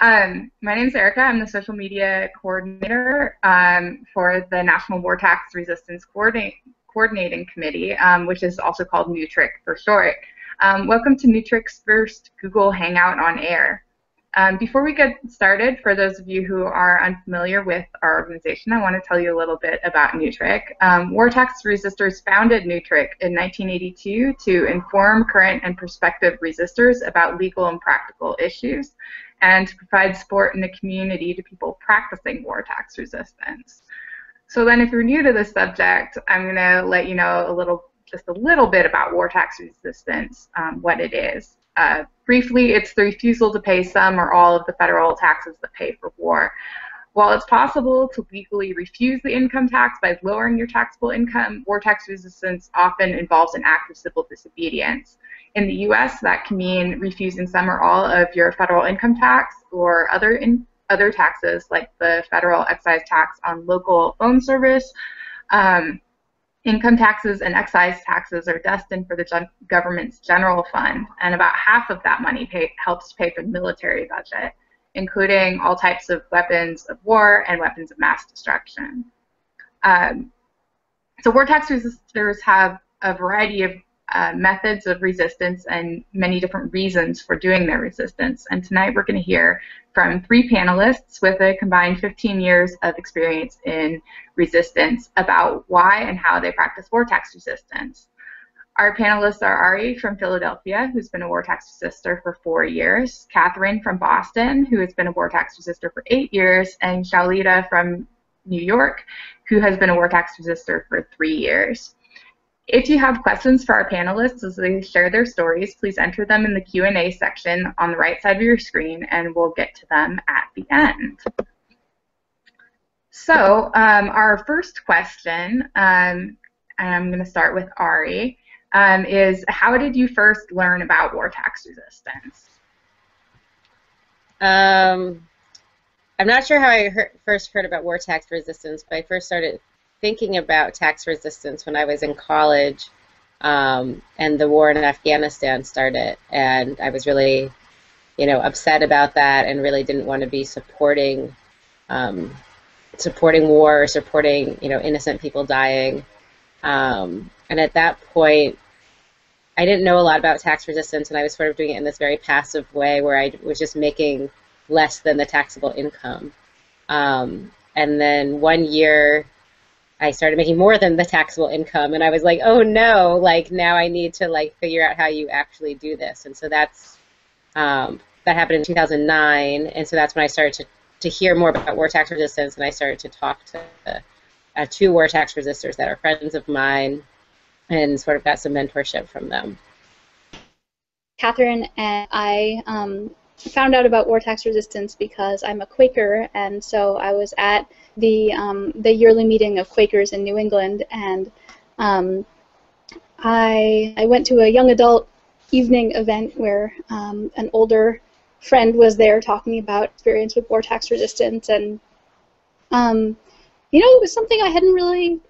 Um, my name is Erica. I'm the social media coordinator um, for the National War Tax Resistance Coordinating Committee, um, which is also called NUTRIC for short. Um, welcome to NUTRIC's first Google Hangout on Air. Um, before we get started, for those of you who are unfamiliar with our organization, I want to tell you a little bit about NUTRIC. Um, War Tax Resistors founded NUTRIC in 1982 to inform current and prospective resistors about legal and practical issues and to provide support in the community to people practicing war tax resistance. So then if you're new to this subject, I'm going to let you know a little, just a little bit about war tax resistance, um, what it is. Uh, briefly, it's the refusal to pay some or all of the federal taxes that pay for war. While it's possible to legally refuse the income tax by lowering your taxable income, war tax resistance often involves an act of civil disobedience. In the U.S., that can mean refusing some or all of your federal income tax or other in, other taxes like the federal excise tax on local phone service. Um, income taxes and excise taxes are destined for the government's general fund, and about half of that money pay, helps pay for the military budget, including all types of weapons of war and weapons of mass destruction. Um, so war tax resistors have a variety of uh, methods of resistance and many different reasons for doing their resistance. And tonight we're going to hear from three panelists with a combined 15 years of experience in resistance about why and how they practice war tax resistance. Our panelists are Ari from Philadelphia, who's been a war tax resistor for four years, Katherine from Boston, who has been a war tax resistor for eight years, and Shaolida from New York, who has been a war tax resistor for three years. If you have questions for our panelists as they share their stories, please enter them in the Q&A section on the right side of your screen and we'll get to them at the end. So um, our first question, um, and I'm going to start with Ari, um, is how did you first learn about war tax resistance? Um, I'm not sure how I heard, first heard about war tax resistance, but I first started thinking about tax resistance when I was in college, um, and the war in Afghanistan started, and I was really, you know, upset about that, and really didn't want to be supporting, um, supporting war or supporting, you know, innocent people dying. Um, and at that point, I didn't know a lot about tax resistance, and I was sort of doing it in this very passive way, where I was just making less than the taxable income. Um, and then one year I started making more than the taxable income, and I was like, oh no, like now I need to like figure out how you actually do this, and so that's um, that happened in 2009, and so that's when I started to to hear more about war tax resistance, and I started to talk to uh, two war tax resistors that are friends of mine, and sort of got some mentorship from them. Katherine and I um, found out about war tax resistance because I'm a Quaker, and so I was at the um, the yearly meeting of Quakers in New England, and um, I I went to a young adult evening event where um, an older friend was there talking about experience with war tax resistance, and um, you know it was something I hadn't really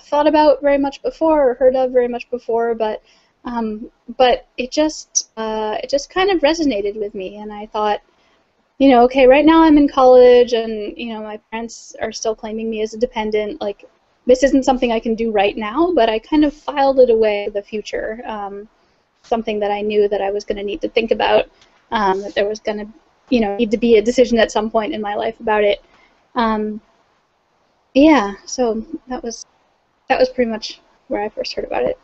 thought about very much before or heard of very much before, but um, but it just uh, it just kind of resonated with me, and I thought, you know, okay, right now I'm in college, and you know my parents are still claiming me as a dependent. Like this isn't something I can do right now, but I kind of filed it away for the future. Um, something that I knew that I was going to need to think about. Um, that there was going to, you know, need to be a decision at some point in my life about it. Um, yeah, so that was that was pretty much where I first heard about it.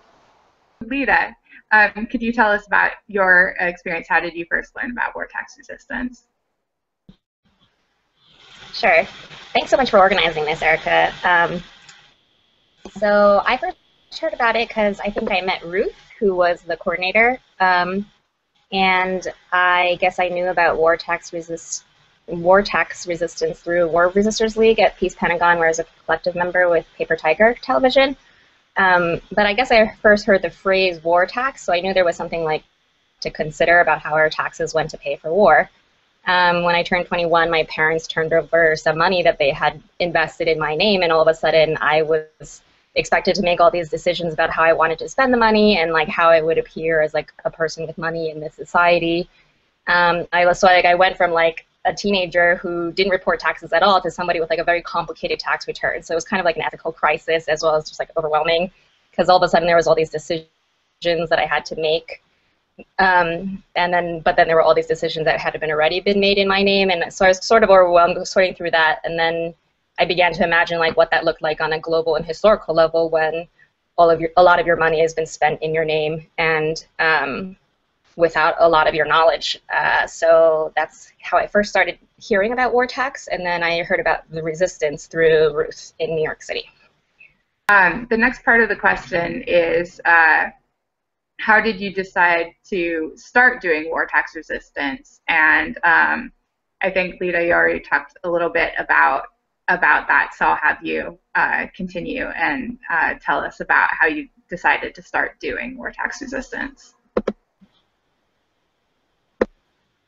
Lita, um, could you tell us about your experience? How did you first learn about war tax resistance? Sure. Thanks so much for organizing this, Erica. Um, so I first heard about it because I think I met Ruth, who was the coordinator, um, and I guess I knew about war tax resist war tax resistance through War Resisters League at Peace Pentagon, where I was a collective member with Paper Tiger Television. Um, but I guess I first heard the phrase war tax, so I knew there was something like to consider about how our taxes went to pay for war. Um, when I turned 21, my parents turned over some money that they had invested in my name, and all of a sudden I was expected to make all these decisions about how I wanted to spend the money and like how I would appear as like a person with money in this society. Um, I was so like I went from like a teenager who didn't report taxes at all to somebody with like a very complicated tax return. So it was kind of like an ethical crisis as well as just like overwhelming because all of a sudden there was all these decisions that I had to make. Um, and then, but then there were all these decisions that had been already been made in my name, and so I was sort of overwhelmed sorting through that. And then I began to imagine like what that looked like on a global and historical level when all of your, a lot of your money has been spent in your name, and um, without a lot of your knowledge. Uh, so that's how I first started hearing about war tax, and then I heard about the resistance through Ruth in New York City. Um, the next part of the question is uh, how did you decide to start doing war tax resistance? And um, I think Lida, you already talked a little bit about about that, so I'll have you uh, continue and uh, tell us about how you decided to start doing war tax resistance.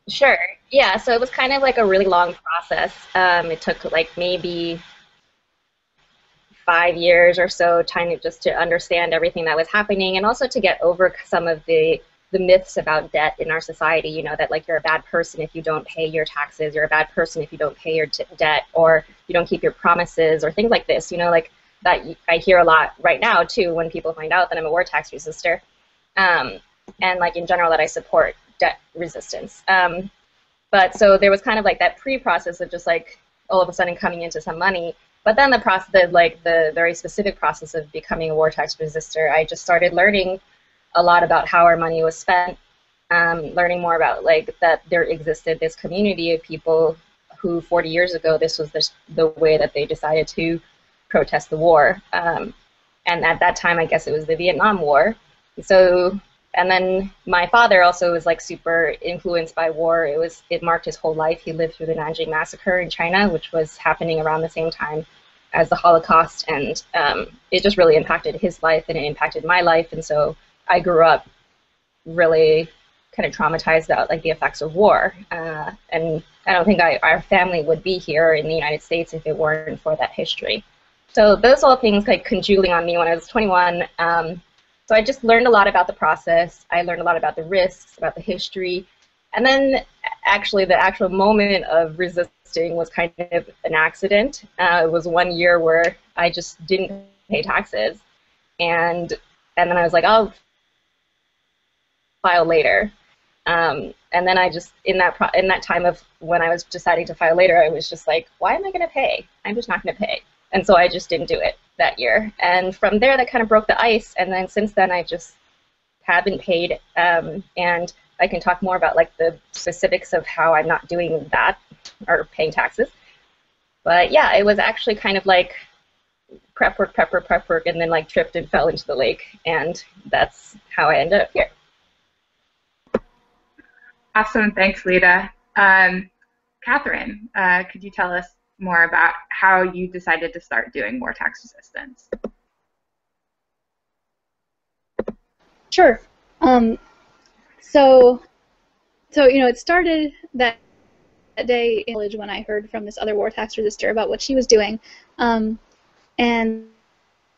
Sure. Yeah. So it was kind of like a really long process. Um, it took like maybe five years or so, trying to just to understand everything that was happening, and also to get over some of the the myths about debt in our society. You know that like you're a bad person if you don't pay your taxes, you're a bad person if you don't pay your debt, or you don't keep your promises, or things like this. You know, like that I hear a lot right now too when people find out that I'm a war tax resistor, um, and like in general that I support debt resistance. Um, but so there was kind of like that pre-process of just like all of a sudden coming into some money. But then the process, the, like the very specific process of becoming a war tax resistor, I just started learning a lot about how our money was spent, um, learning more about like that there existed this community of people who 40 years ago this was this, the way that they decided to protest the war. Um, and at that time, I guess it was the Vietnam War. So and then my father also was like super influenced by war. It was it marked his whole life. He lived through the Nanjing massacre in China, which was happening around the same time as the Holocaust, and um, it just really impacted his life and it impacted my life. And so I grew up really kind of traumatized about like the effects of war. Uh, and I don't think I, our family would be here in the United States if it weren't for that history. So those all things like congealing on me when I was 21. Um, so I just learned a lot about the process. I learned a lot about the risks, about the history. And then actually the actual moment of resisting was kind of an accident. Uh, it was one year where I just didn't pay taxes. And and then I was like, I'll file later. Um, and then I just in that pro- in that time of when I was deciding to file later, I was just like, why am I going to pay? I'm just not going to pay. And so I just didn't do it that year. And from there, that kind of broke the ice. And then since then, I just haven't paid. Um, and I can talk more about like the specifics of how I'm not doing that or paying taxes. But yeah, it was actually kind of like prep work, prep work, prep work, and then like tripped and fell into the lake. And that's how I ended up here. Awesome. Thanks, Lita. Um, Katherine, uh, could you tell us more about how you decided to start doing more tax resistance. Sure. Um, so, so you know, it started that, that day in college when I heard from this other war tax resistor about what she was doing, um, and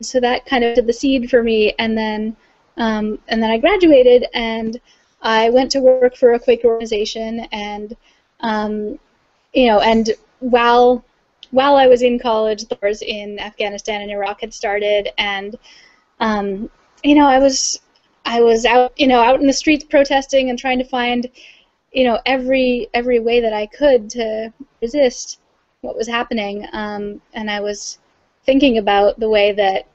so that kind of did the seed for me. And then, um, and then I graduated and I went to work for a Quaker organization, and um, you know, and while while I was in college, the wars in Afghanistan and Iraq had started, and um, you know, I was I was out, you know, out in the streets protesting and trying to find, you know, every every way that I could to resist what was happening. Um, and I was thinking about the way that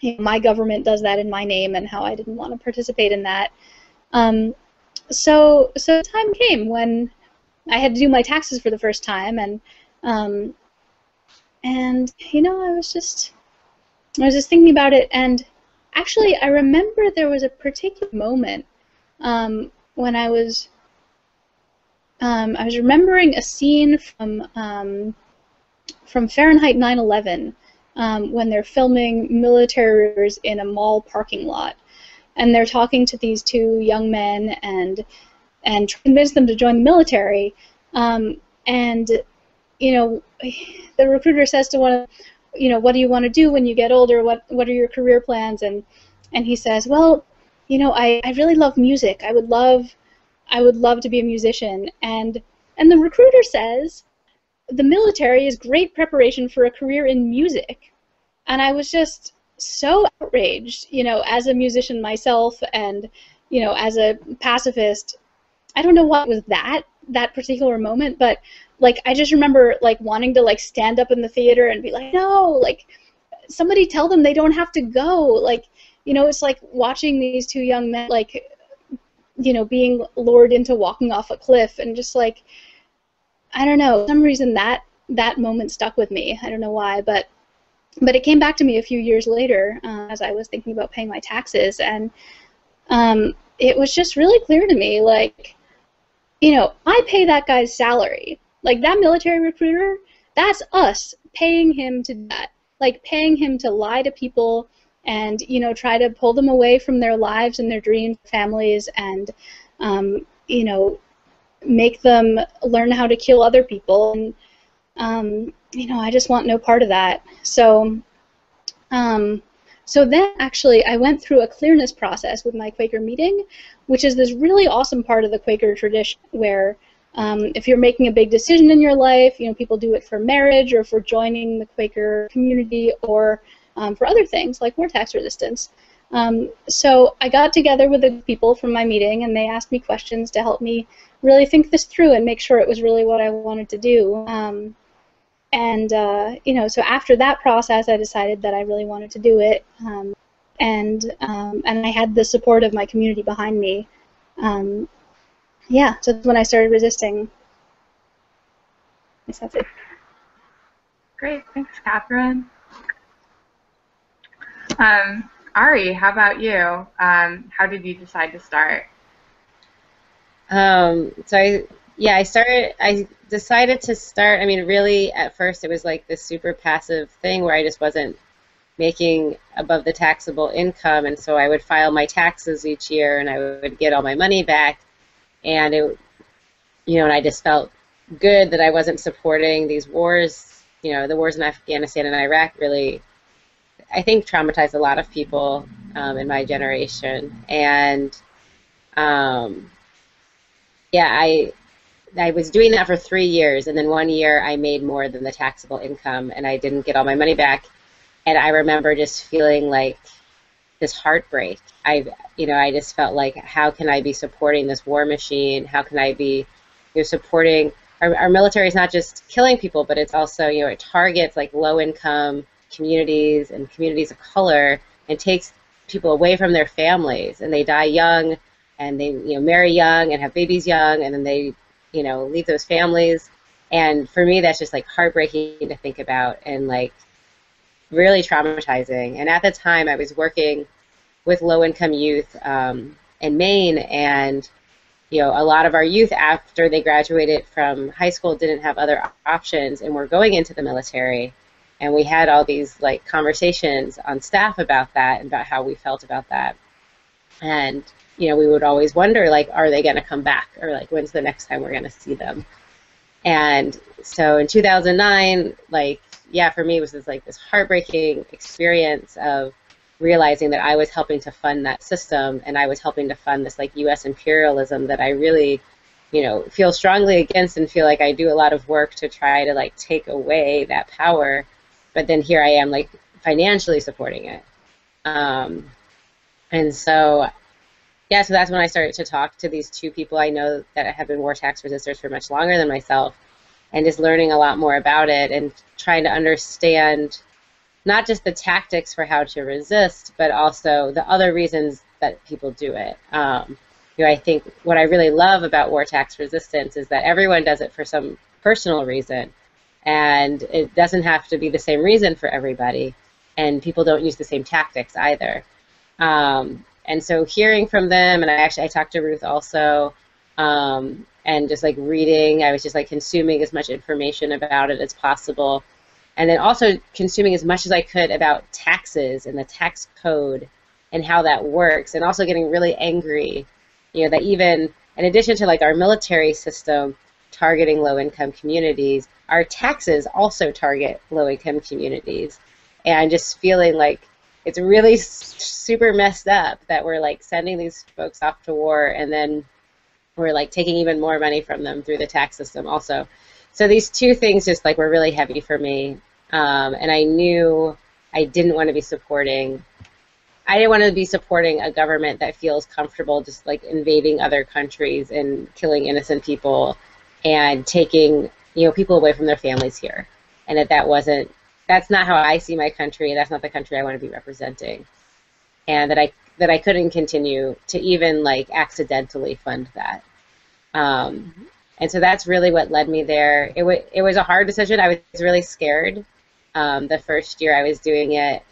you know, my government does that in my name and how I didn't want to participate in that. Um, so so time came when I had to do my taxes for the first time, and um, and you know, I was just I was just thinking about it, and actually, I remember there was a particular moment um, when I was um, I was remembering a scene from um, from Fahrenheit 9/11 um, when they're filming military in a mall parking lot, and they're talking to these two young men and and convince them to join the military. Um, and you know, the recruiter says to one of, you know, what do you want to do when you get older? What what are your career plans? And and he says, well, you know, I, I really love music. I would love I would love to be a musician. And and the recruiter says the military is great preparation for a career in music. And I was just so outraged, you know, as a musician myself and, you know, as a pacifist. I don't know what was that that particular moment, but like I just remember like wanting to like stand up in the theater and be like, no, like somebody tell them they don't have to go. Like, you know, it's like watching these two young men like you know, being lured into walking off a cliff and just like I don't know, some reason that that moment stuck with me. I don't know why, but but it came back to me a few years later uh, as I was thinking about paying my taxes, and um, it was just really clear to me, like, you know, I pay that guy's salary, like that military recruiter. That's us paying him to that, like paying him to lie to people and you know try to pull them away from their lives and their dreams, families, and um, you know make them learn how to kill other people. And um, you know, I just want no part of that. So, um, so then actually, I went through a clearness process with my Quaker meeting, which is this really awesome part of the Quaker tradition where. Um, if you're making a big decision in your life, you know, people do it for marriage or for joining the Quaker community or um, for other things like war tax resistance. Um, so I got together with the people from my meeting and they asked me questions to help me really think this through and make sure it was really what I wanted to do. And uh, you know, so after that process, I decided that I really wanted to do it, um, and um, and I had the support of my community behind me. Um, yeah, so that's when I started resisting. Yes, that's it. Great, thanks, Katherine. Um, Ari, how about you? Um, how did you decide to start? Um, so I, yeah, I started. I decided to start. I mean, really, at first, it was like this super passive thing where I just wasn't making above the taxable income, and so I would file my taxes each year, and I would get all my money back, and it, you know, and I just felt good that I wasn't supporting these wars. You know, the wars in Afghanistan and Iraq really, I think, traumatized a lot of people um, in my generation, and um, yeah, I I was doing that for three years, and then one year I made more than the taxable income, and I didn't get all my money back. And I remember just feeling like this heartbreak. I, you know, I just felt like, how can I be supporting this war machine? How can I be, you know, supporting our, our military is not just killing people, but it's also, you know, it targets like low-income communities and communities of color and takes people away from their families, and they die young and they you know marry young and have babies young and then they you know leave those families. And for me that's just like heartbreaking to think about and like really traumatizing. And at the time i was working with low income youth um, in maine. And you know a lot of our youth after they graduated from high school didn't have other options and were going into the military. And we had all these like conversations on staff about that and about how we felt about that. And you know, we would always wonder, like, are they going to come back? Or, like, when's the next time we're going to see them? And so in 2009, like, yeah, for me, it was this, like, this heartbreaking experience of realizing that I was helping to fund that system and I was helping to fund this, like, U.S. imperialism that I really, you know, feel strongly against and feel like I do a lot of work to try to, like, take away that power. But then here I am, like, financially supporting it. Um, and so yeah, so that's when I started to talk to these two people I know that have been war tax resistors for much longer than myself, and just learning a lot more about it and trying to understand not just the tactics for how to resist, but also the other reasons that people do it. Um, you know, I think what I really love about war tax resistance is that everyone does it for some personal reason, and it doesn't have to be the same reason for everybody, and people don't use the same tactics either. Um, and so hearing from them, and I actually I talked to Ruth also, um, and just like reading, I was just like consuming as much information about it as possible, and then also consuming as much as I could about taxes and the tax code and how that works, and also getting really angry, you know, that even in addition to like our military system targeting low-income communities, our taxes also target low-income communities, and just feeling like it's really super messed up that we're like sending these folks off to war and then we're like taking even more money from them through the tax system also. So these two things just like were really heavy for me, um, and I knew I didn't want to be supporting. I didn't want to be supporting a government that feels comfortable just like invading other countries and killing innocent people and taking you know people away from their families here, and that that wasn't that's not how I see my country. That's not the country I want to be representing, and that I that I couldn't continue to even like accidentally fund that. Um, and so that's really what led me there. It was it was a hard decision. I was really scared. Um, the first year I was doing it,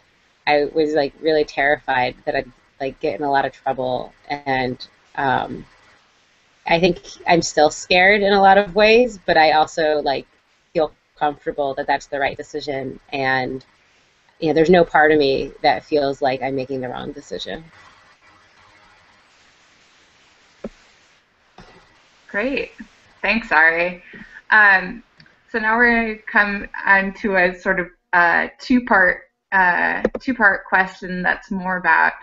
I was like really terrified that I'd like get in a lot of trouble, and um, I think I'm still scared in a lot of ways. But I also like feel comfortable that that's the right decision, and you know, there's no part of me that feels like I'm making the wrong decision. Great. Thanks, Ari. Um, so now we're going to come on to a sort of uh, two-part uh, two-part question that's more about,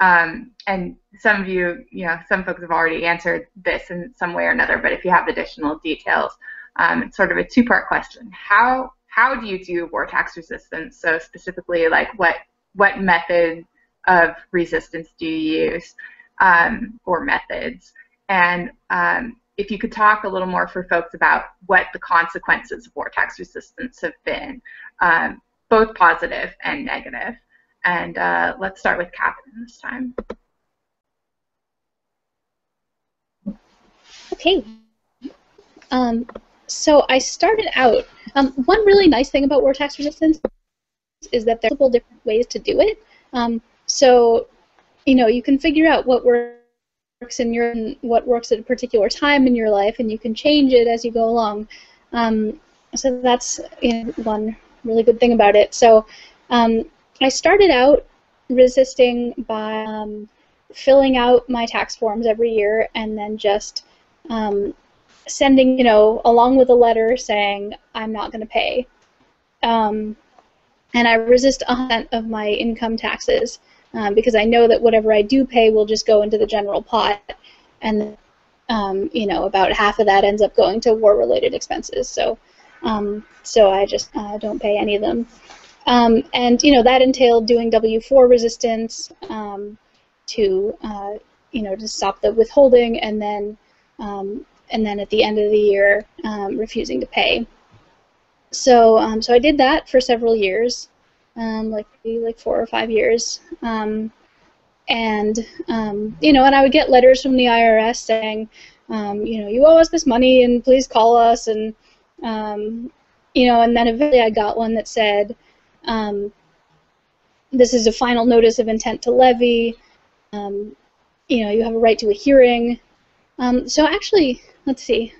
um, and some of you, you know, some folks have already answered this in some way or another, but if you have additional details, um, it's sort of a two-part question. How how do you do war tax resistance? So specifically, like what what method of resistance do you use, um, or methods? And um, if you could talk a little more for folks about what the consequences of war tax resistance have been, um, both positive and negative. And uh, let's start with Katherine this time. Okay. Um, so I started out. Um, one really nice thing about war tax resistance is that there's multiple different ways to do it. Um, so, you know, you can figure out what works in your what works at a particular time in your life, and you can change it as you go along. Um, so that's you know, one really good thing about it. So um, I started out resisting by um, filling out my tax forms every year and then just um, sending, you know, along with a letter saying I'm not going to pay. Um, and I resist 100% of my income taxes um, because I know that whatever I do pay will just go into the general pot, and um, you know about half of that ends up going to war-related expenses. So, um, so I just uh, don't pay any of them. Um, and you know that entailed doing W-4 resistance um, to uh, you know to stop the withholding, and then um, and then at the end of the year um, refusing to pay. So, um, so I did that for several years, um, like like four or five years, um, and um, you know, and I would get letters from the IRS saying, um, you know, you owe us this money and please call us, and you know, and then eventually I got one that said, this is a final notice of intent to levy. you know, you have a right to a hearing. so actually, let's see.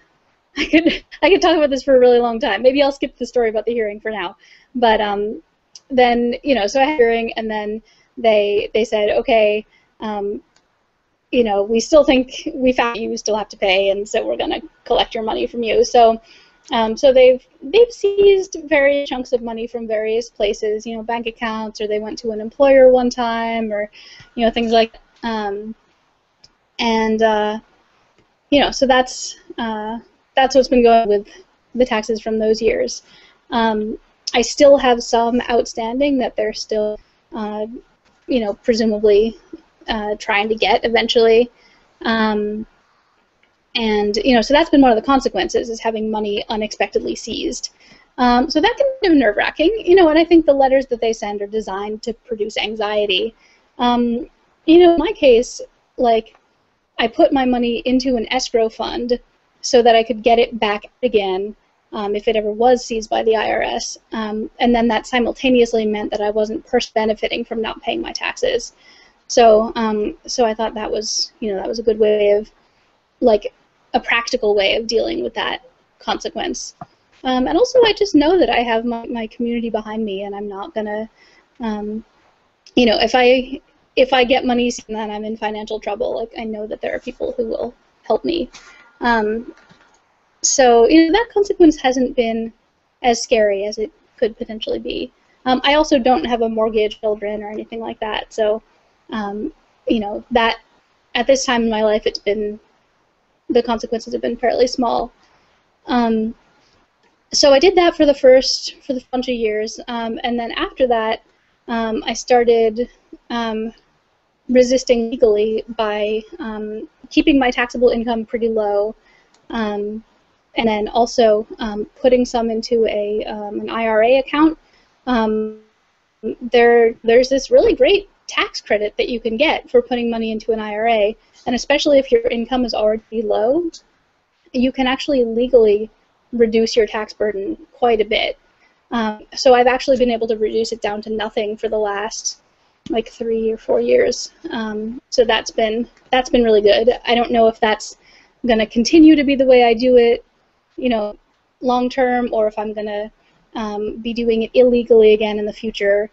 I could I could talk about this for a really long time. Maybe I'll skip the story about the hearing for now. But um, then you know, so I had a hearing, and then they they said, okay, um, you know, we still think we found you still have to pay, and so we're going to collect your money from you. So. Um, so they've they've seized various chunks of money from various places, you know, bank accounts, or they went to an employer one time, or you know, things like. Um, and uh, you know, so that's uh, that's what's been going with the taxes from those years. Um, I still have some outstanding that they're still, uh, you know, presumably uh, trying to get eventually. Um, and you know, so that's been one of the consequences is having money unexpectedly seized. Um, so that can be nerve-wracking, you know, and I think the letters that they send are designed to produce anxiety. Um, you know, in my case, like I put my money into an escrow fund so that I could get it back again um, if it ever was seized by the IRS. Um, and then that simultaneously meant that I wasn't pers- benefiting from not paying my taxes. So, um, so I thought that was, you know, that was a good way of, like, a practical way of dealing with that consequence. Um, and also, I just know that I have my, my community behind me, and I'm not gonna, um, you know, if I if I get money and then I'm in financial trouble, like I know that there are people who will help me. Um, so you know that consequence hasn't been as scary as it could potentially be. Um, I also don't have a mortgage, children, or anything like that. So um, you know that at this time in my life, it's been the consequences have been fairly small. Um, so I did that for the first for the bunch of years, um, and then after that, um, I started um, resisting legally by um, keeping my taxable income pretty low, um, and then also um, putting some into a an IRA account. there, there's this really great tax credit that you can get for putting money into an IRA, and especially if your income is already low, you can actually legally reduce your tax burden quite a bit. Um, so I've actually been able to reduce it down to nothing for the last like three or four years. Um, so that's been that's been really good. I don't know if that's going to continue to be the way I do it, you know, long term, or if I'm going to um, be doing it illegally again in the future.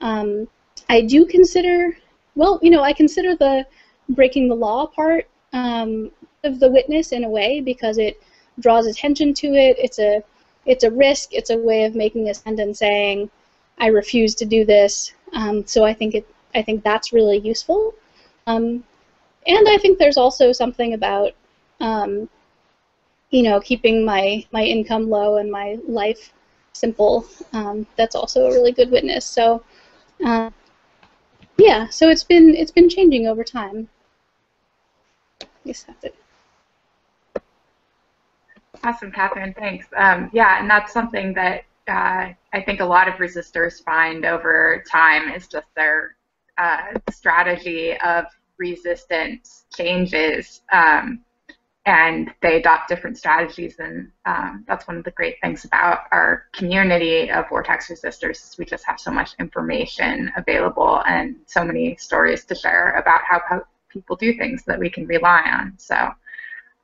Um, I do consider, well, you know, I consider the breaking the law part um, of the witness in a way because it draws attention to it. It's a it's a risk. It's a way of making a and saying, I refuse to do this. Um, so I think it I think that's really useful. Um, and I think there's also something about um, you know keeping my my income low and my life simple. Um, that's also a really good witness. So. Uh, yeah, so it's been it's been changing over time. Yes, that's it. Awesome, Katherine. Thanks. Um, yeah, and that's something that uh, I think a lot of resistors find over time is just their uh, strategy of resistance changes, um, and they adopt different strategies. And um, that's one of the great things about our community of war tax resistors is we just have so much information available and so many stories to share about how people do things that we can rely on. So.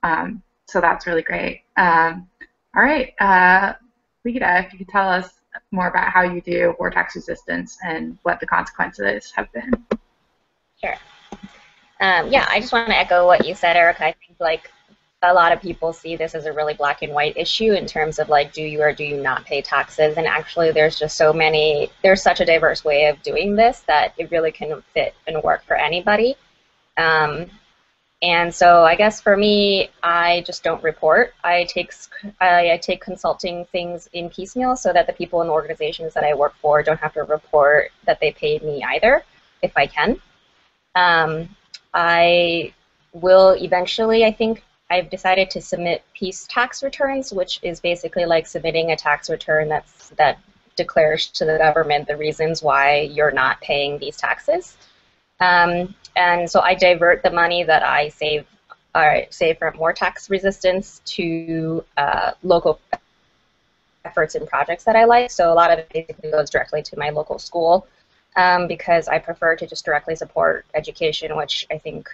Um, so that's really great. Um, all right, uh, Lita, if you could tell us more about how you do war tax resistance and what the consequences have been. Sure. Um, yeah, I just want to echo what you said, Erica. I think like a lot of people see this as a really black and white issue in terms of like, do you or do you not pay taxes? And actually, there's just so many. There's such a diverse way of doing this that it really can fit and work for anybody. Um, and so I guess for me, I just don't report. I take I, I, take consulting things in piecemeal so that the people in the organizations that I work for don't have to report that they paid me either, if I can. Um, I will eventually, I think, I've decided to submit peace tax returns, which is basically like submitting a tax return that's that declares to the government the reasons why you're not paying these taxes. Um, and so I divert the money that I save, uh, save from more tax resistance to uh, local efforts and projects that I like. So a lot of it basically goes directly to my local school um, because I prefer to just directly support education, which I think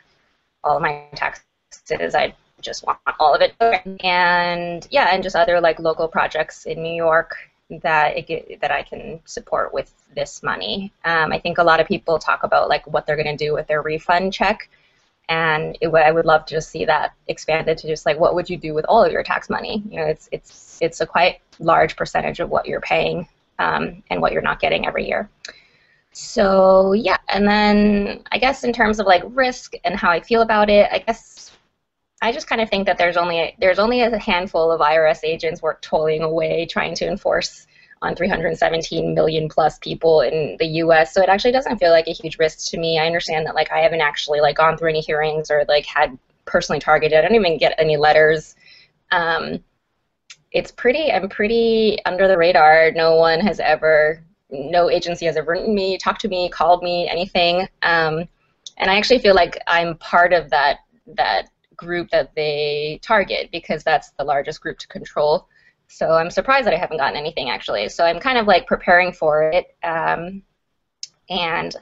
all of my taxes, I just want all of it. And yeah, and just other like local projects in New York that it, that I can support with this money. Um, I think a lot of people talk about like what they're going to do with their refund check, and it, I would love to just see that expanded to just like what would you do with all of your tax money? You know, it's it's it's a quite large percentage of what you're paying um, and what you're not getting every year. So yeah, and then I guess in terms of like risk and how I feel about it, I guess I just kind of think that there's only a, there's only a handful of IRS agents work toiling away trying to enforce on 317 million plus people in the U.S. So it actually doesn't feel like a huge risk to me. I understand that like I haven't actually like gone through any hearings or like had personally targeted. I don't even get any letters. Um, it's pretty. I'm pretty under the radar. No one has ever, no agency has ever written me, talked to me, called me, anything. Um, and I actually feel like I'm part of that that group that they target because that's the largest group to control. So I'm surprised that I haven't gotten anything actually. So I'm kind of like preparing for it. Um, and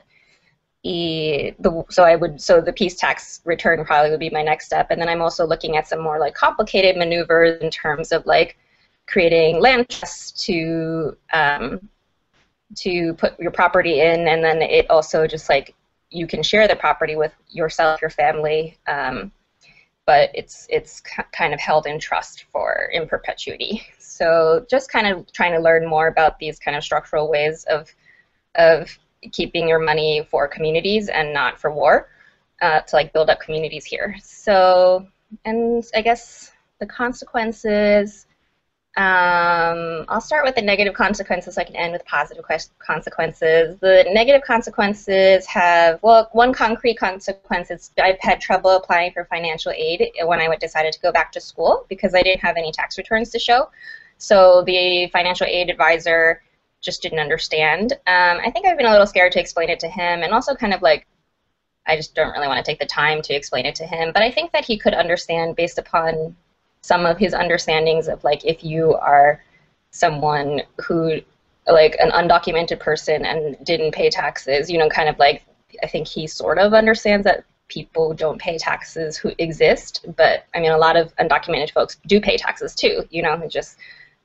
the, the, so I would so the peace tax return probably would be my next step, and then I'm also looking at some more like complicated maneuvers in terms of like creating land trusts to um, to put your property in, and then it also just like you can share the property with yourself, your family, um, but it's it's kind of held in trust for in perpetuity. So just kind of trying to learn more about these kind of structural ways of of keeping your money for communities and not for war uh, to like build up communities here. So and I guess the consequences. Um, I'll start with the negative consequences so I can end with positive consequences. The negative consequences have, well, one concrete consequence is I've had trouble applying for financial aid when I decided to go back to school because I didn't have any tax returns to show. So the financial aid advisor just didn't understand. Um, I think I've been a little scared to explain it to him and also kind of like I just don't really want to take the time to explain it to him. But I think that he could understand based upon some of his understandings of like if you are someone who like an undocumented person and didn't pay taxes, you know, kind of like I think he sort of understands that people don't pay taxes who exist, but I mean a lot of undocumented folks do pay taxes too, you know, just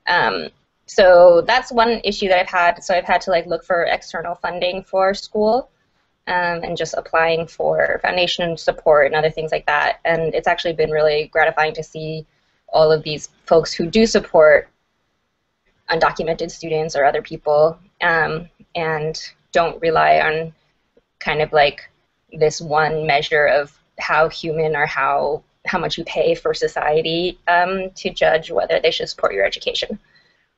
um, so that's one issue that I've had. So I've had to like look for external funding for school um, and just applying for foundation support and other things like that. And it's actually been really gratifying to see all of these folks who do support undocumented students or other people um, and don't rely on kind of like this one measure of how human or how how much you pay for society um, to judge whether they should support your education.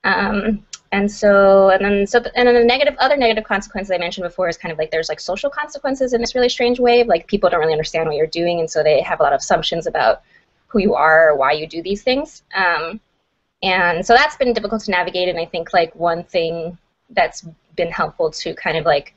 Um, and so, and then, so, and then the negative, other negative consequences I mentioned before is kind of like there's like social consequences in this really strange way. Like people don't really understand what you're doing, and so they have a lot of assumptions about who you are or why you do these things. Um, and so that's been difficult to navigate. And I think like one thing that's been helpful to kind of like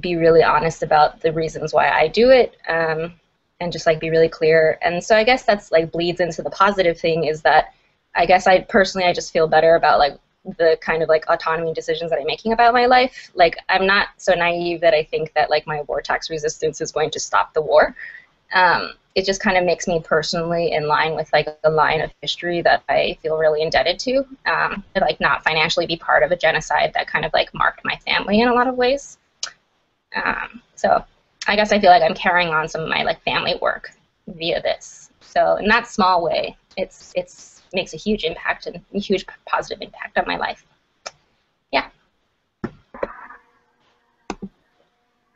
be really honest about the reasons why I do it, um, and just like be really clear. And so I guess that's like bleeds into the positive thing is that I guess I personally I just feel better about like the kind of like autonomy decisions that I'm making about my life. Like I'm not so naive that I think that like my war tax resistance is going to stop the war. Um, it just kind of makes me personally in line with like a line of history that I feel really indebted to. Um, to like not financially be part of a genocide that kind of like marked my family in a lot of ways. Um, so I guess I feel like I'm carrying on some of my like family work via this. So in that small way, it's it's makes a huge impact and a huge positive impact on my life. Yeah.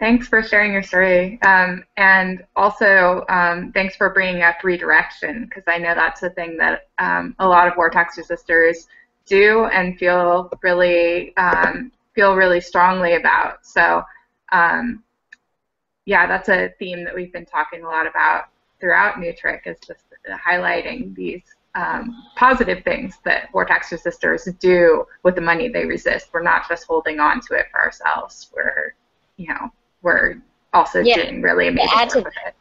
Thanks for sharing your story. Um, and also, um, thanks for bringing up redirection, because I know that's a thing that um, a lot of war tax resistors do and feel really um, feel really strongly about. So, um, yeah, that's a theme that we've been talking a lot about throughout NUTRIC is just highlighting these um, positive things that war tax resistors do with the money they resist. We're not just holding on to it for ourselves. We're, you know, we're also yeah. doing really amazing work with it.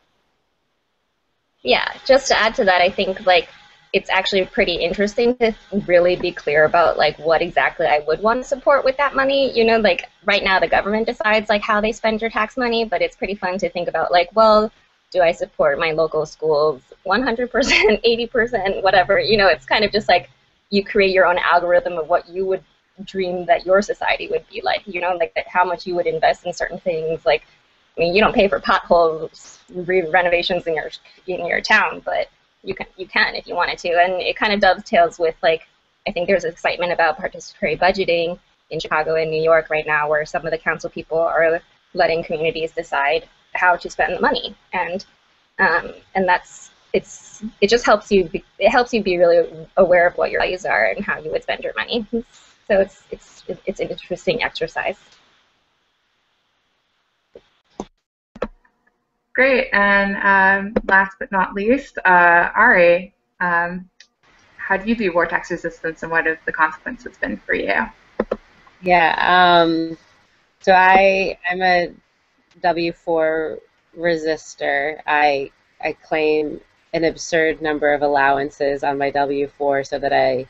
Yeah, just to add to that, I think like it's actually pretty interesting to really be clear about like what exactly I would want to support with that money. You know, like right now the government decides like how they spend your tax money, but it's pretty fun to think about like, well, do I support my local schools 100%, 80%, whatever? You know, it's kind of just like you create your own algorithm of what you would dream that your society would be like, you know, like how much you would invest in certain things. Like, I mean, you don't pay for potholes re- renovations in your in your town, but you can you can if you wanted to, and it kind of dovetails with like I think there's excitement about participatory budgeting in Chicago and New York right now, where some of the council people are letting communities decide how to spend the money, and um, and that's it's it just helps you be, it helps you be really aware of what your values are and how you would spend your money. So it's it's it's an interesting exercise. Great, and um, last but not least, uh, Ari, um, how do you do war tax resistance, and what have the consequences been for you? Yeah, um, so I I'm a W4 resistor, I I claim an absurd number of allowances on my W-4 so that I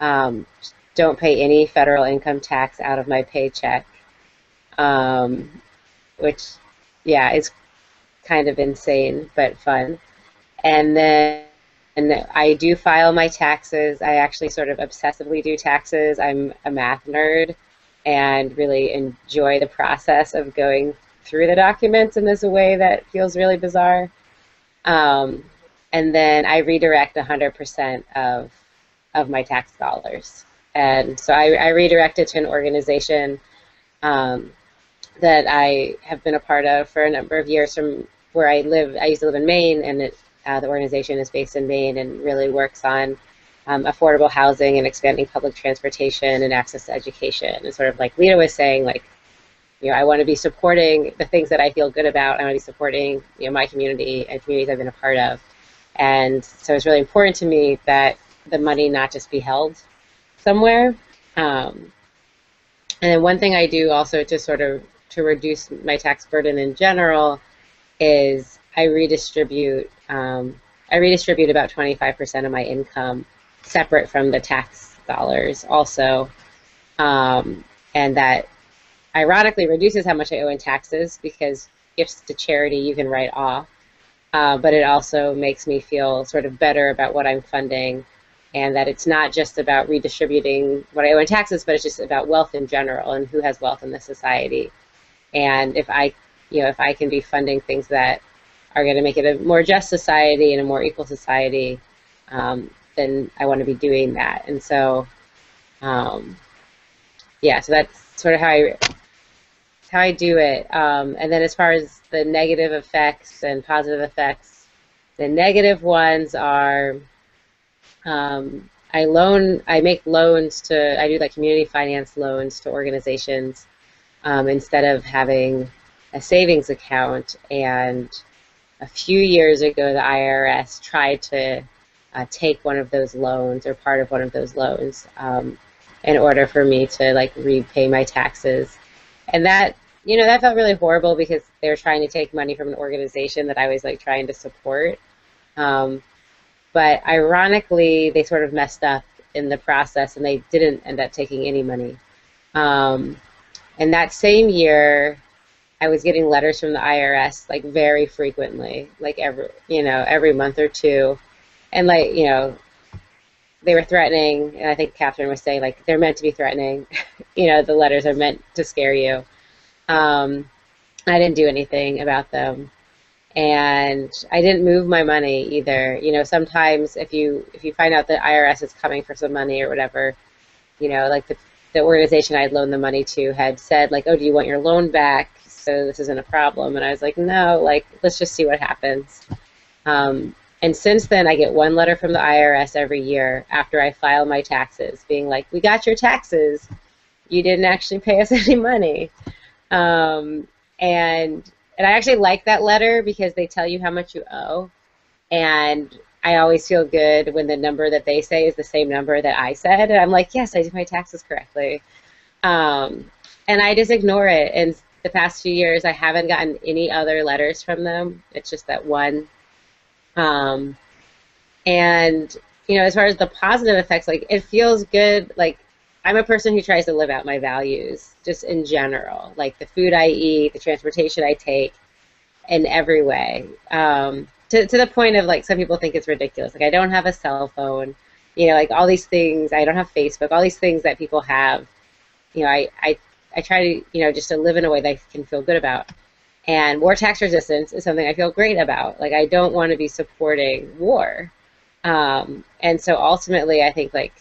um, don't pay any federal income tax out of my paycheck, um, which, yeah, is kind of insane but fun. And then and I do file my taxes. I actually sort of obsessively do taxes. I'm a math nerd and really enjoy the process of going through the documents in this way that feels really bizarre. Um, and then I redirect 100% of, of my tax dollars. And so I, I redirect it to an organization um, that I have been a part of for a number of years from where I live. I used to live in Maine, and it Uh, the organization is based in Maine and really works on um, affordable housing and expanding public transportation and access to education. And sort of like Lita was saying, like, you know, I want to be supporting the things that I feel good about. I want to be supporting, you know, my community and communities I've been a part of. And so it's really important to me that the money not just be held somewhere. Um, and then one thing I do also to sort of to reduce my tax burden in general is I redistribute. Um, I redistribute about 25% of my income separate from the tax dollars also. Um, and that ironically reduces how much I owe in taxes because gifts to charity you can write off. Uh, but it also makes me feel sort of better about what I'm funding and that it's not just about redistributing what I owe in taxes, but it's just about wealth in general and who has wealth in the society. And if I, you know, if I can be funding things that are going to make it a more just society and a more equal society, um, then I want to be doing that. And so, um, yeah, so that's sort of how I how I do it. Um, and then as far as the negative effects and positive effects, the negative ones are um, I loan, I make loans to, I do like community finance loans to organizations um, instead of having a savings account. And a few years ago, the IRS tried to uh, take one of those loans or part of one of those loans um, in order for me to like repay my taxes. And that, you know, that felt really horrible because they were trying to take money from an organization that I was like trying to support. Um, but ironically, they sort of messed up in the process and they didn't end up taking any money. Um, and that same year, I was getting letters from the IRS like very frequently, like every you know every month or two, and like you know they were threatening, and I think Katherine was saying like they're meant to be threatening, you know the letters are meant to scare you. Um, I didn't do anything about them and I didn't move my money either. You know, sometimes if you if you find out that IRS is coming for some money or whatever, you know, like the the organization I'd loaned the money to had said like, "Oh, do you want your loan back?" So this isn't a problem, and I was like, "No, like let's just see what happens." Um, and since then, I get one letter from the IRS every year after I file my taxes, being like, "We got your taxes. You didn't actually pay us any money." Um, and and I actually like that letter because they tell you how much you owe. And I always feel good when the number that they say is the same number that I said. And I'm like, yes, I did my taxes correctly. Um, and I just ignore it. And the past few years, I haven't gotten any other letters from them. It's just that one. Um, and, you know, as far as the positive effects, like, it feels good. Like, I'm a person who tries to live out my values just in general, like the food I eat, the transportation I take, in every way. Um, to, to the point of like some people think it's ridiculous. Like I don't have a cell phone, you know, like all these things. I don't have Facebook. All these things that people have. You know, I I, I try to you know just to live in a way that I can feel good about. And war tax resistance is something I feel great about. Like I don't want to be supporting war. Um, and so ultimately, I think like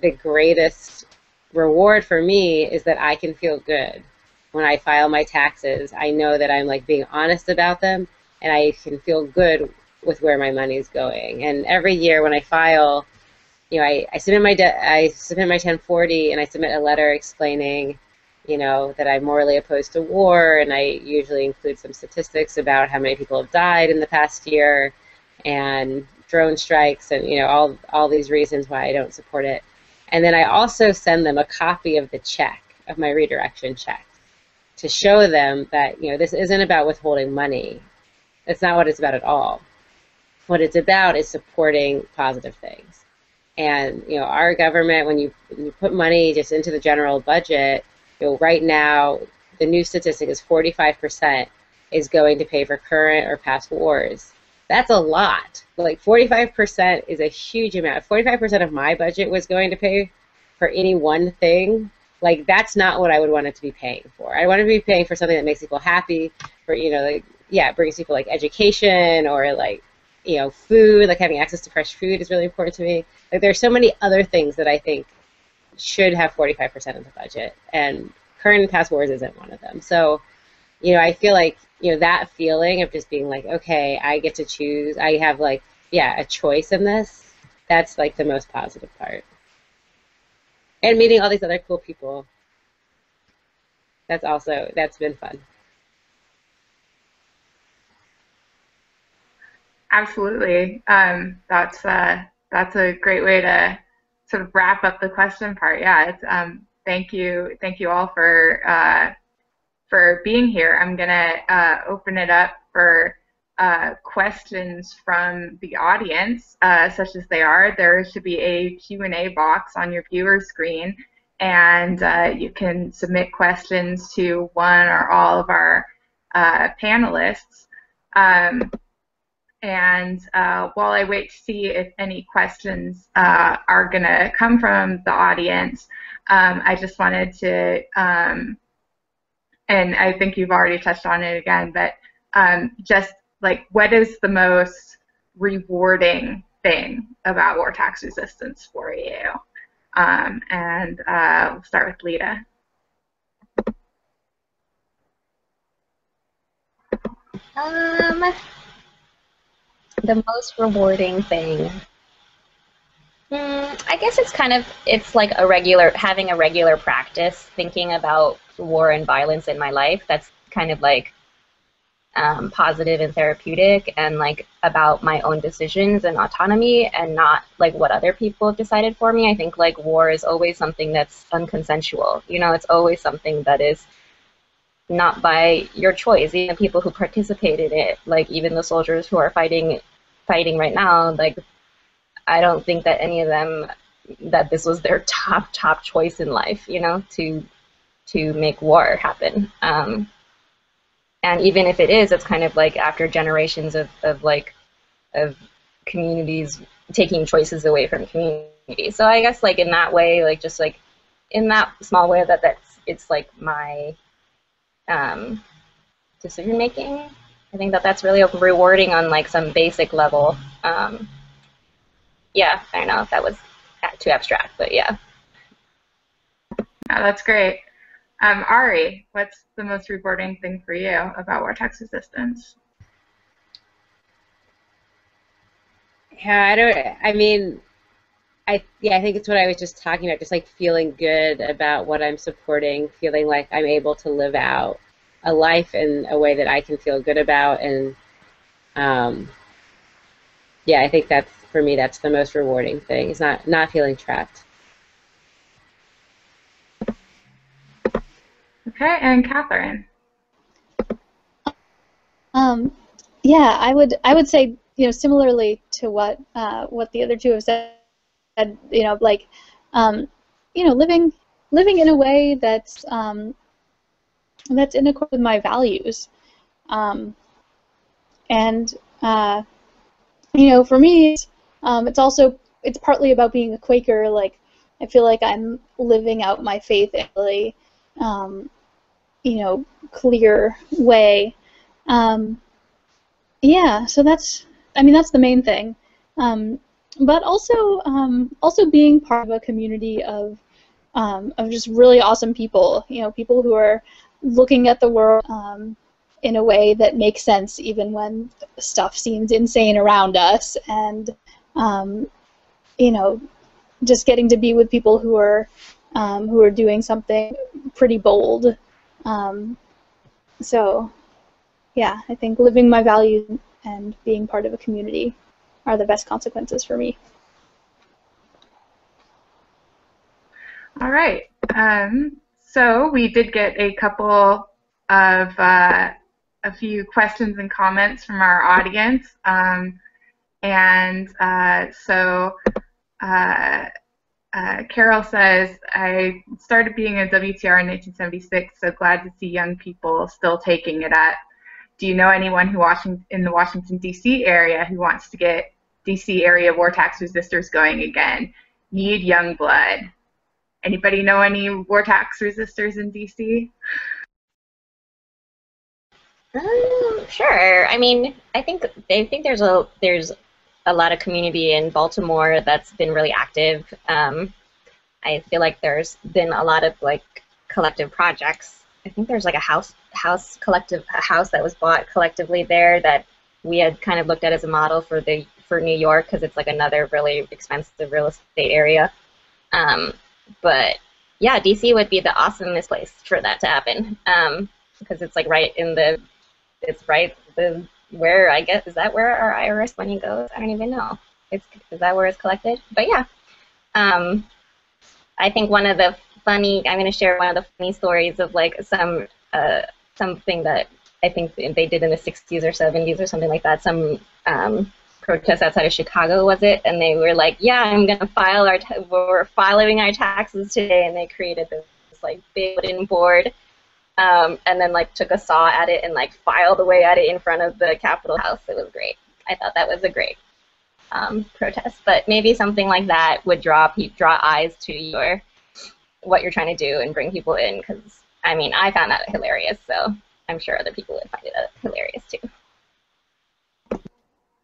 the greatest reward for me is that I can feel good when I file my taxes. I know that I'm like being honest about them and I can feel good with where my money is going. And every year when I file, you know, I, I submit my de- I submit my 1040 and I submit a letter explaining, you know, that I'm morally opposed to war and I usually include some statistics about how many people have died in the past year and drone strikes and you know all all these reasons why I don't support it. And then I also send them a copy of the check, of my redirection check, to show them that, you know, this isn't about withholding money. That's not what it's about at all. What it's about is supporting positive things. And, you know, our government, when you, when you put money just into the general budget, you know, right now, the new statistic is 45% is going to pay for current or past wars. That's a lot. Like 45% is a huge amount. 45% of my budget was going to pay for any one thing. Like that's not what I would want it to be paying for. I want to be paying for something that makes people happy. For you know, like yeah, it brings people like education or like you know food. Like having access to fresh food is really important to me. Like there's so many other things that I think should have 45% of the budget, and current and past wars isn't one of them. So, you know, I feel like you know, that feeling of just being like, okay, I get to choose. I have like, yeah, a choice in this. That's like the most positive part. And meeting all these other cool people. That's also that's been fun. Absolutely. Um, that's uh, that's a great way to sort of wrap up the question part. Yeah, it's um, thank you, thank you all for uh, for being here. I'm gonna uh, open it up for uh, questions from the audience, uh, such as they are. There should be a Q&A box on your viewer screen, and uh, you can submit questions to one or all of our uh, panelists. Um, and uh, while I wait to see if any questions are going to come from the audience, um, I just wanted to, um, and I think you've already touched on it again, but um, just like what is the most rewarding thing about war tax resistance for you? Um, and uh, we'll start with Lita. Um, the most rewarding thing. Mm, I guess it's kind of it's like a regular having a regular practice thinking about war and violence in my life. That's kind of like um, positive and therapeutic and like about my own decisions and autonomy and not like what other people have decided for me. I think like war is always something that's unconsensual. You know, it's always something that is not by your choice. Even people who participated in it, like even the soldiers who are fighting fighting right now, like I don't think that any of them that this was their top top choice in life, you know, to to make war happen. Um, and even if it is, it's kind of like after generations of, of like of communities taking choices away from community. So I guess like in that way, like just like in that small way that that's it's like my um, decision making I think that that's really rewarding on like some basic level. Um, yeah, I don't know if that was too abstract, but yeah. Yeah, that's great. Um, Ari, what's the most rewarding thing for you about war tax resistance? Yeah, I don't. I mean, I yeah, I think it's what I was just talking about. Just like feeling good about what I'm supporting, feeling like I'm able to live out a life in a way that I can feel good about, and um, yeah, I think that's for me that's the most rewarding thing. Is not not feeling trapped. Okay, and Katherine. Um, yeah, I would I would say you know similarly to what uh, what the other two have said, you know, like um, you know living living in a way that's um, that's in accord with my values. Um, and uh, you know, for me, um, it's also it's partly about being a Quaker. Like I feel like I'm living out my faith in a really, um, you know, clear way. Um, yeah, so that's I mean that's the main thing. Um, but also um, also being part of a community of um, of just really awesome people. You know, people who are looking at the world um, in a way that makes sense even when stuff seems insane around us and um, you know just getting to be with people who are um, who are doing something pretty bold. Um, so yeah I think living my values and being part of a community are the best consequences for me. All right. Um, so we did get a couple of uh, a few questions and comments from our audience, um, and uh, so uh, uh Carol says, "I started being a WTR in 1976, so glad to see young people still taking it up. Do you know anyone who Washington in the Washington D.C. area who wants to get D.C. area war tax resistors going again? Need young blood." Anybody know any war tax resistors in DC? Um, sure. I mean, I think I think there's a there's a lot of community in Baltimore that's been really active. Um, I feel like there's been a lot of like collective projects I think there's like a house house collective a house that was bought collectively there that we had kind of looked at as a model for the for New York because it's like another really expensive real estate area. Um, but yeah, DC would be the awesomest place for that to happen um, because it's like right in the it's right the where I guess is that where our IRS money goes? I don't even know. It's is that where it's collected? But yeah, um, I think one of the funny I'm going to share one of the funny stories of like some uh, something that I think they did in the 60s or 70s or something like that. Some um, protest outside of Chicago, was it? And they were like, "Yeah, I'm going to file our we're filing our taxes today," and they created this, this like big wooden board. Um, and then like took a saw at it and like filed away at it in front of the Capitol House. It was great. I thought that was a great um, protest. But maybe something like that would draw draw eyes to your what you're trying to do and bring people in. Because I mean, I found that hilarious. So I'm sure other people would find it uh, hilarious too.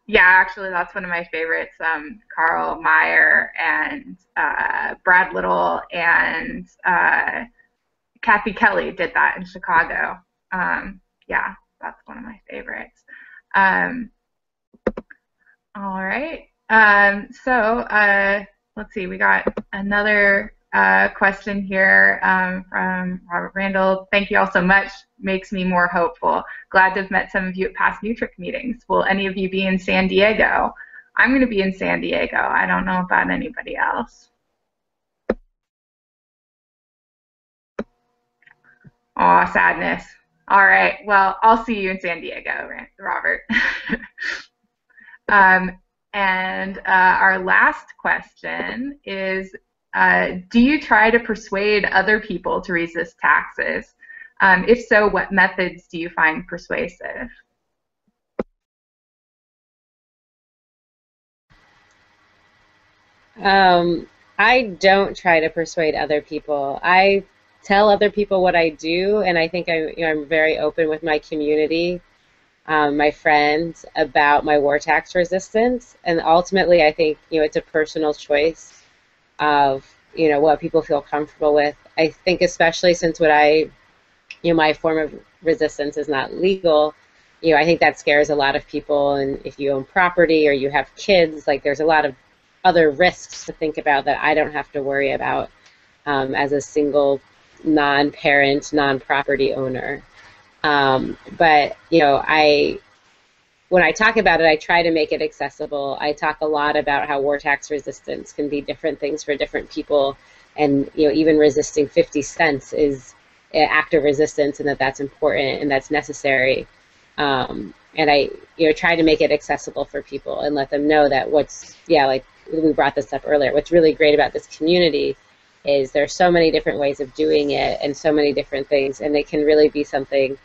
Yeah, actually, that's one of my favorites. Um, Karl Meyer and uh, Brad Little and uh, Kathy Kelly did that in Chicago. Um, yeah, that's one of my favorites. Um, all right. Um, so uh, let's see. We got another uh, question here um, from Robert Randall. Thank you all so much. Makes me more hopeful. Glad to have met some of you at past NWTRCC meetings. Will any of you be in San Diego? I'm going to be in San Diego. I don't know about anybody else. Aw, sadness. All right. Well, I'll see you in San Diego, Robert. um, and uh, our last question is uh, do you try to persuade other people to resist taxes? Um, if so, what methods do you find persuasive? Um, I don't try to persuade other people. I tell other people what I do, and I think I, you know, I'm very open with my community, um, my friends, about my war tax resistance. And ultimately, I think you know it's a personal choice of you know what people feel comfortable with. I think especially since what I, you know, my form of resistance is not legal. You know, I think that scares a lot of people. And if you own property or you have kids, like there's a lot of other risks to think about that I don't have to worry about um, as a single non-parent, non-property owner. Um, but you know, I when I talk about it, I try to make it accessible. I talk a lot about how war tax resistance can be different things for different people, and you know, even resisting 50 cents is an act of resistance, and that that's important and that's necessary. Um, and I, you know, try to make it accessible for people and let them know that what's, yeah, like we brought this up earlier. What's really great about this community is there's so many different ways of doing it and so many different things, and it can really be something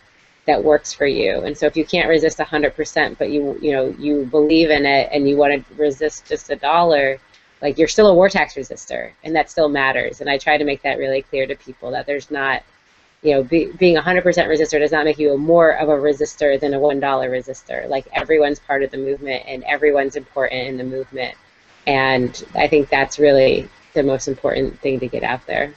that works for you. And so if you can't resist 100%, but you you know you believe in it and you want to resist just a dollar, like you're still a war tax resistor, and that still matters. And I try to make that really clear to people that there's not, you know, be, being 100% resistor does not make you a more of a resistor than a one dollar resistor. Like everyone's part of the movement, and everyone's important in the movement. And I think that's really the most important thing to get out there.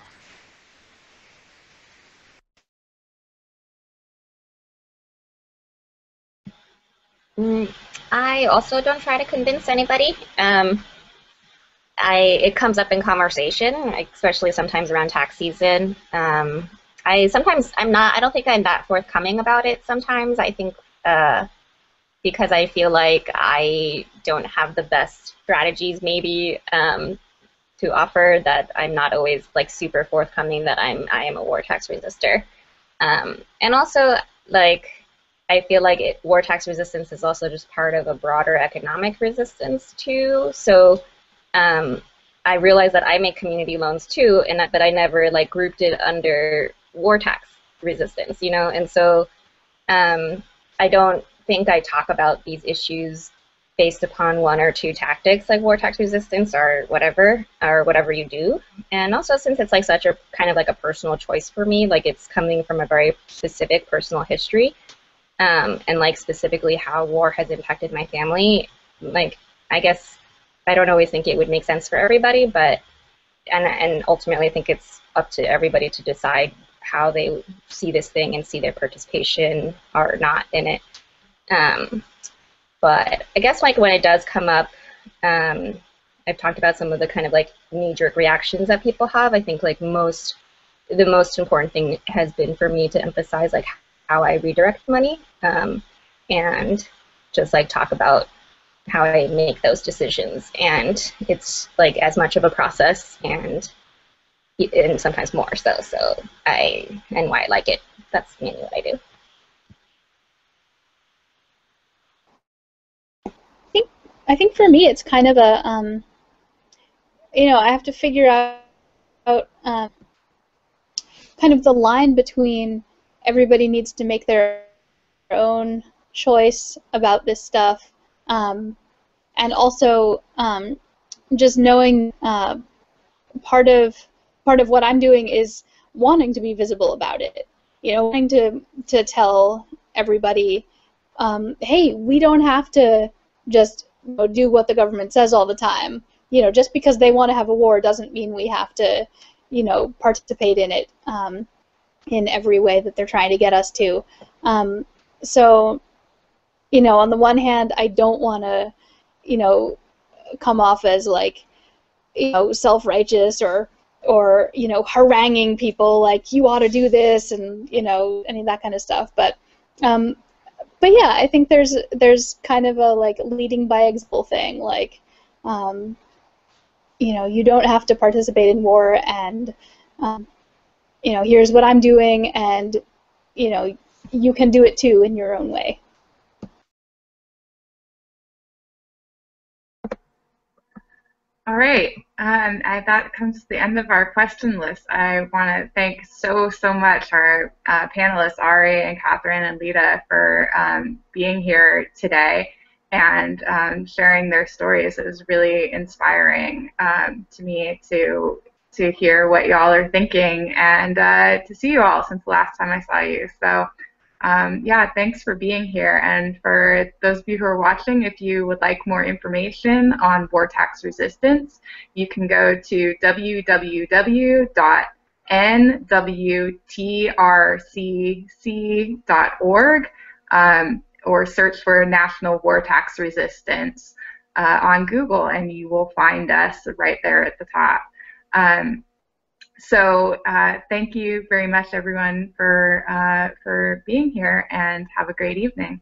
Mm, I also don't try to convince anybody. Um, I it comes up in conversation, especially sometimes around tax season. Um, I sometimes I'm not. I don't think I'm that forthcoming about it. Sometimes I think uh, because I feel like I don't have the best strategies maybe um, to offer that I'm not always like super forthcoming that I'm I am a war tax resistor. Um, and also like I feel like it, war tax resistance is also just part of a broader economic resistance too. So um, I realize that I make community loans too, and that, but I never like grouped it under war tax resistance, you know. And so um, I don't think I talk about these issues based upon one or two tactics like war tax resistance or whatever or whatever you do. And also since it's like such a kind of like a personal choice for me, like it's coming from a very specific personal history um, and like specifically how war has impacted my family, like I guess I don't always think it would make sense for everybody, but and and ultimately I think it's up to everybody to decide how they see this thing and see their participation or not in it. Um, but I guess like when it does come up, um, I've talked about some of the kind of like knee-jerk reactions that people have. I think like most, the most important thing has been for me to emphasize like how I redirect money um, and just like talk about how I make those decisions. And it's like as much of a process and and sometimes more so. So I and why I like it. That's mainly what I do. I think I think for me it's kind of a um, you know I have to figure out, um, kind of the line between everybody needs to make their own choice about this stuff um, and also um, just knowing uh, part of part of what I'm doing is wanting to be visible about it. You know, wanting to to tell everybody, um, hey, we don't have to just you know, do what the government says all the time. You know, just because they want to have a war doesn't mean we have to, you know, participate in it um, in every way that they're trying to get us to. Um, so, you know, on the one hand, I don't want to, you know, come off as like, you know, self-righteous or or you know haranguing people like you ought to do this and you know any of that kind of stuff but um, but yeah i think there's there's kind of a like leading by example thing like um, you know you don't have to participate in war and um, you know here's what i'm doing and you know you can do it too in your own way All right, um, I, that comes to the end of our question list. I want to thank so, so much our uh, panelists, Ari and Katherine and Lita, for um, being here today and um, sharing their stories. It was really inspiring um, to me to to hear what y'all are thinking and uh, to see you all since the last time I saw you. So um, yeah, thanks for being here. And for those of you who are watching, if you would like more information on war tax resistance, you can go to www.nwtrcc.org um, or search for National War Tax Resistance uh, on Google, and you will find us right there at the top. Um, so uh, thank you very much, everyone, for uh, for being here, and have a great evening.